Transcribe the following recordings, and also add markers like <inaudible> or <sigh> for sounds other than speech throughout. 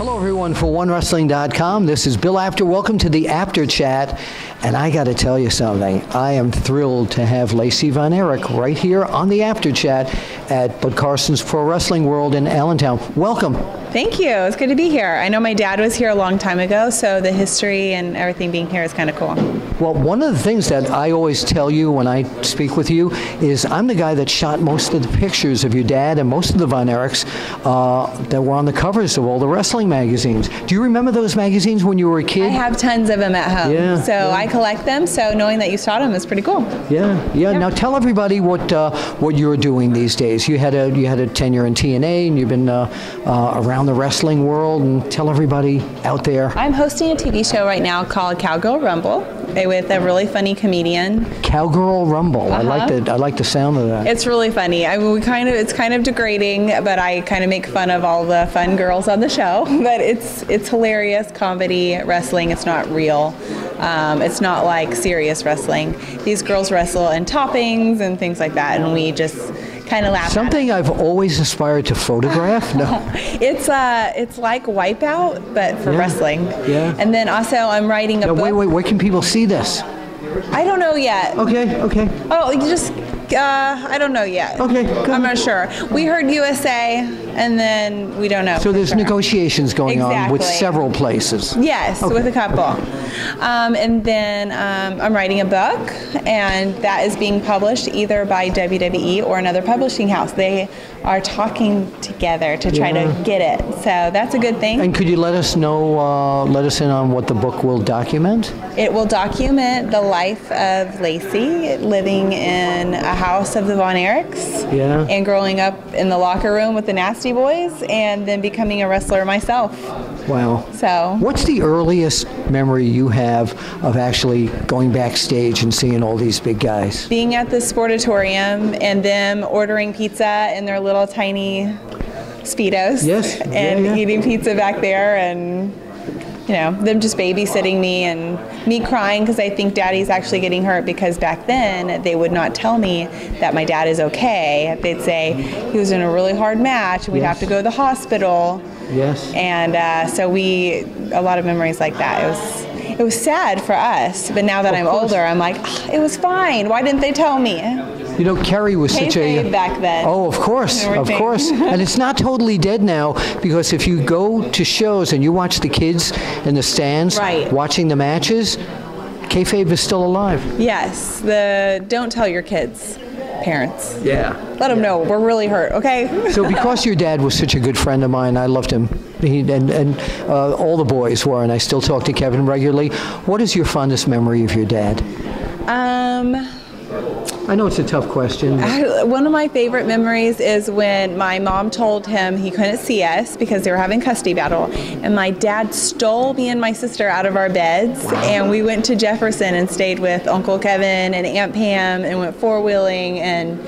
for OneWrestling.com. This is Bill Apter. Welcome to the Apter Chat. And I got to tell you something. I am thrilled to have Lacey Von Erich right here on the Apter Chat at Bud Carson's Pro Wrestling World in Allentown. Welcome. Thank you. It's good to be here. I know my dad was here a long time ago, so the history and everything being here is kind of cool. Well, one of the things that I always tell you when I speak with you is I'm the guy that shot most of the pictures of your dad and most of the Von Erichs uh, that were on the covers of all the wrestling magazines. Do you remember those magazines when you were a kid? I have tons of them at home. Yeah, so yeah. I collect them, so knowing that you saw them is pretty cool. Yeah, yeah. Now tell everybody what uh, what you're doing these days. You had a you had a tenure in TNA, and you've been uh, uh, around the wrestling world. And tell everybody out there. I'm hosting a TV show right now called Cowgirl Rumble with a really funny comedian. Cowgirl Rumble. I like Uh-huh. the I like the sound of that. It's really funny. I mean, we kind of it's kind of degrading, but I kind of make fun of all the fun girls on the show. <laughs> But it's it's hilarious comedy wrestling. It's not real. Um, it's not like serious wrestling. These girls wrestle in toppings and things like that, and we just kind of laugh. Something I've always aspired to photograph. No. <laughs> It's uh, it's like Wipeout, but for Yeah. wrestling. Yeah. And then also, I'm writing a No, book. wait, wait. Where can people see this? I don't know yet. Okay, okay. Oh, you just. Uh, I don't know yet. Okay, go I'm not sure. We heard USA, and then we don't know. So there's sure. negotiations going on with several places. Yes, with a couple. Um, and then um, I'm writing a book, and that is being published either by WWE or another publishing house. They are talking together to try Yeah. to get it. So that's a good thing. And could you let us know, uh, let us in on what the book will document? It will document the life of Lacey living in a house of the Von Erichs Yeah. and growing up in the locker room with the Nasty Boys and then becoming a wrestler myself. Wow. So, What's the earliest memory you have of actually going backstage and seeing all these big guys? being at the Sportatorium and them ordering pizza in their little tiny Speedos Yes. Yeah, and yeah. eating pizza back there and you know, them just babysitting me and me crying because I think daddy's actually getting hurt because back then they would not tell me that my dad is okay. They'd say he was in a really hard match and we'd have to go to the hospital. Yes. And uh, so we, a lot of memories like that. It was, it was sad for us, but now that I'm course. older, I'm like, "Ah, it was fine. Why didn't they tell me? You know, Kerry was such a. Back then. Oh, of course, of course. <laughs> and it's not totally dead now because if you go to shows and you watch the kids in the stands Right. watching the matches, kayfabe is still alive. Yes, the don't tell your kids, parents. Yeah. Let them know we're really hurt. Okay. <laughs> So because your dad was such a good friend of mine, I loved him. He, and and uh, all the boys were, and I still talk to Kevin regularly. What is your fondest memory of your dad? Um, I know it's a tough question. I- one of my favorite memories is when my mom told him he couldn't see us because they were having custody battle, and my dad stole me and my sister out of our beds, and we went to Jefferson and stayed with Uncle Kevin and Aunt Pam, and went four wheeling, and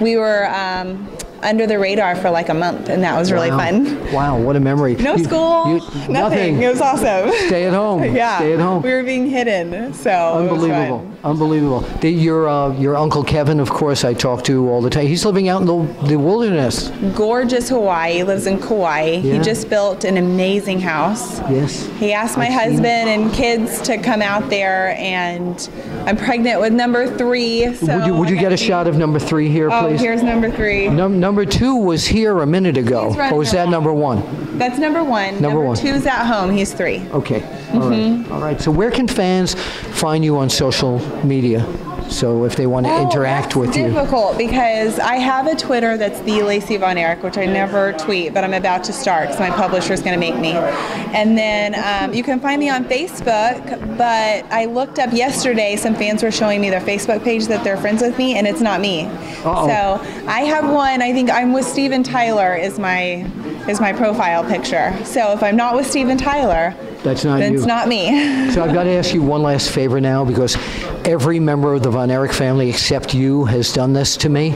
we were um, under the radar for like a month, and that was really wow. fun. Wow, what a memory. No You- school, you- nothing. nothing. It was awesome. Stay at home. <laughs> yeah, Stay at home. We were being hidden, so Unbelievable. Unbelievable. The, your uh, your uncle Kevin, of course, I talk to all the time. He's living out in the, the wilderness. Gorgeous Hawaii. He lives in Kauai. Yeah. He just built an amazing house. Yes. He asked my I've husband and kids to come out there, and I'm pregnant with number three. So would you would you get a shot of number three here, Oh, please? here's number three. Num- number two was here a minute ago. Or was that number one? That's number one. Number one. two's at home. He's three. Okay. All right. Mm-hmm. All right. So where can fans find you on social media? So if they want to Oh, interact with you. It's difficult because I have a Twitter that's the Lacey Von Erich, which I never tweet, but I'm about to start because my publisher's going to make me. And then um, you can find me on Facebook, but I looked up yesterday. Some fans were showing me their Facebook page that they're friends with me, and it's not me. Uh-oh. So I have one. I think I'm with Steven Tyler is my is my profile picture. So if I'm not with Steven Tyler, That's not then you. not me. So I've got to ask you one last favor now because every member of the Von Erich family except you has done this to me.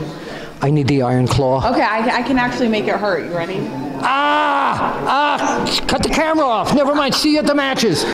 I need the iron claw. okay, I, I can actually make it hurt. You ready? Ah! Ah! Cut the camera off. Never mind. See you at the matches.